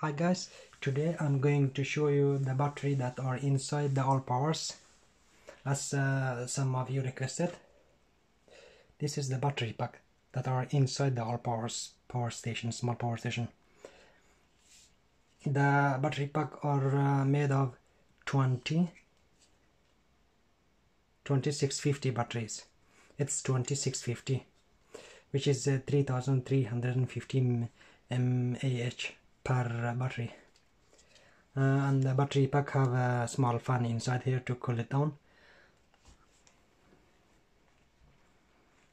Hi guys, today I'm going to show you the battery that are inside the Allpowers as uh, some of you requested. This is the battery pack that are inside the Allpowers power station, small power station. The battery pack are uh, made of 20 2650 batteries. It's 2650 which is uh, 3350 mAh per battery. Uh, and the battery pack have a small fan inside here to cool it down.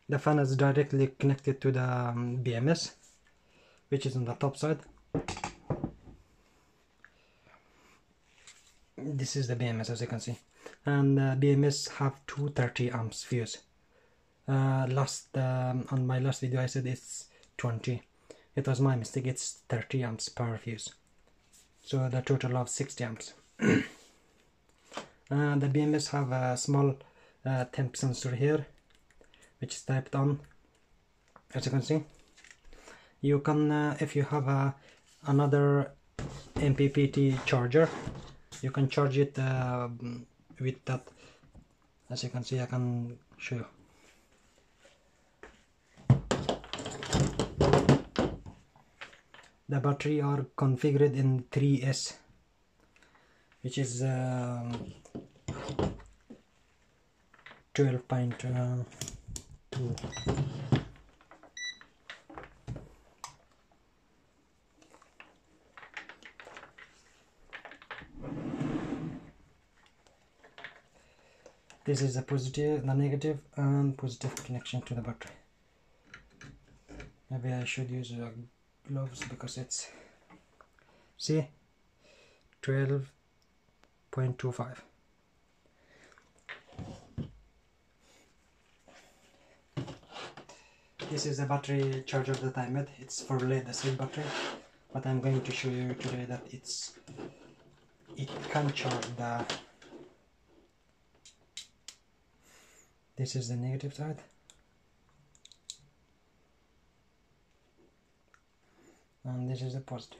The fan is directly connected to the um, BMS which is on the top side. This is the BMS as you can see. And uh, BMS have 230 amps fuse. Uh, last um, on my last video I said it's 20 it was my mistake. It's 30 amps per fuse. So the total of 60 amps. And the BMS have a small uh, temp sensor here which is typed on as you can see. You can uh, if you have a, another MPPT charger you can charge it uh, with that. As you can see I can show you the battery are configured in 3S which is um, 12.2 this is the positive the negative and positive connection to the battery. Maybe I should use uh, gloves because it's see 12.25 this is the battery charger that I made it's for lead acid battery. But I'm going to show you today that it's it can charge the this is the negative side and this is the positive.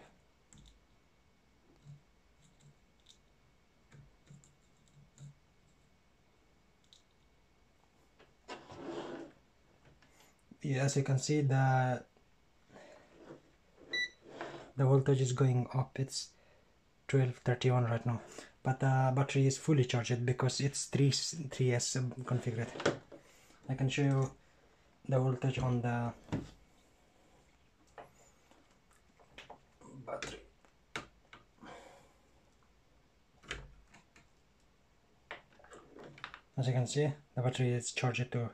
As you can see the the voltage is going up. It's 1231 right now. But the battery is fully charged because it's 3 3s configured. I can show you the voltage on the as you can see the battery is charged to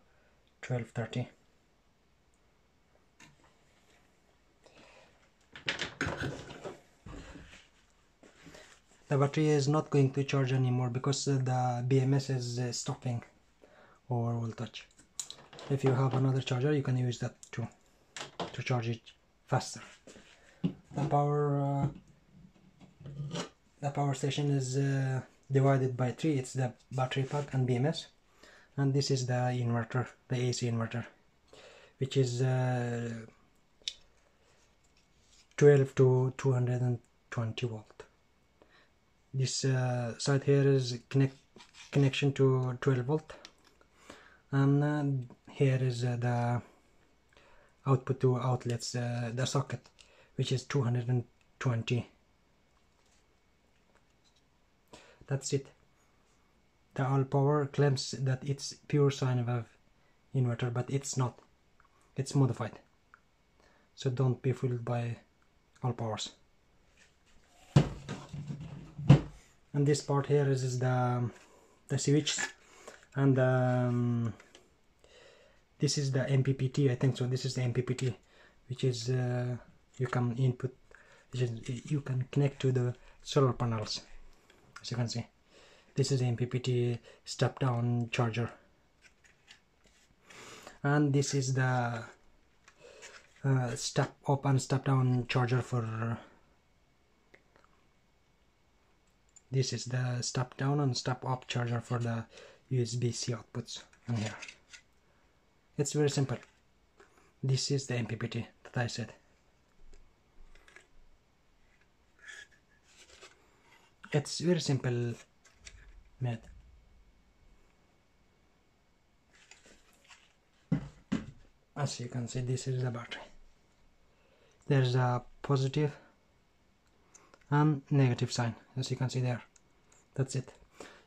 1230 the battery is not going to charge anymore because the BMS is uh, stopping over voltage if you have another charger you can use that too to charge it faster. The power uh, the power station is uh, divided by three. It's the battery pack and BMS and this is the inverter the AC inverter which is uh, 12 to 220 volt. This uh, side here is connect connection to 12 volt. And uh, here is uh, the output to outlets uh, the socket which is 220 that's it. The Allpower claims that it's pure sine wave inverter but it's not. It's modified. So don't be fooled by Allpowers. And this part here is, is the the switch. And um, this is the MPPT I think so. This is the MPPT which is uh, you can input you can connect to the solar panels as you can see. This is the MPPT step down charger. And this is the uh, step up and step down charger for this is the step down and step up charger for the USB-C outputs in here. It's very simple. This is the MPPT that I said it's very simple made as you can see this is the battery. There's a positive and negative sign as you can see there. That's it.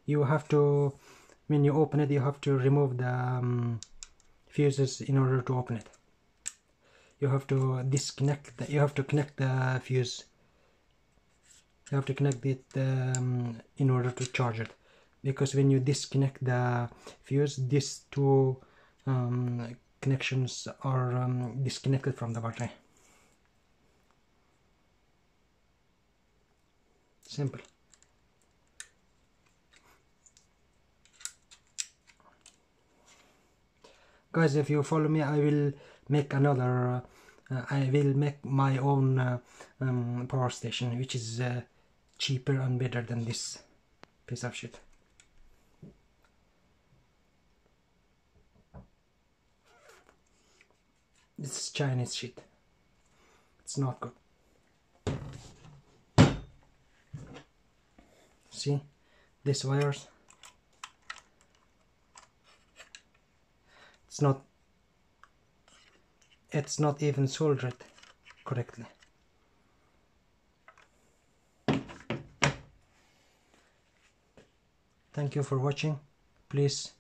You have to when you open it you have to remove the um, fuses in order to open it. You have to disconnect the, you have to connect the fuse you have to connect it um, in order to charge it. Because when you disconnect the fuse these two um, connections are um, disconnected from the battery. Simple. Guys if you follow me I will make another uh, I will make my own uh, um, power station which is uh, cheaper and better than this piece of shit. This is Chinese shit. It's not good. See? These wires. It's not it's not even soldered correctly thank you for watching. Please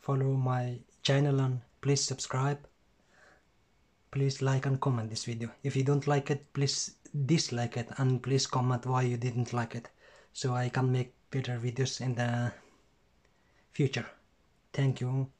follow my channel and please subscribe. Please like and comment this video. If you don't like it please dislike it and please comment why you didn't like it so I can make better videos in the future. Thank you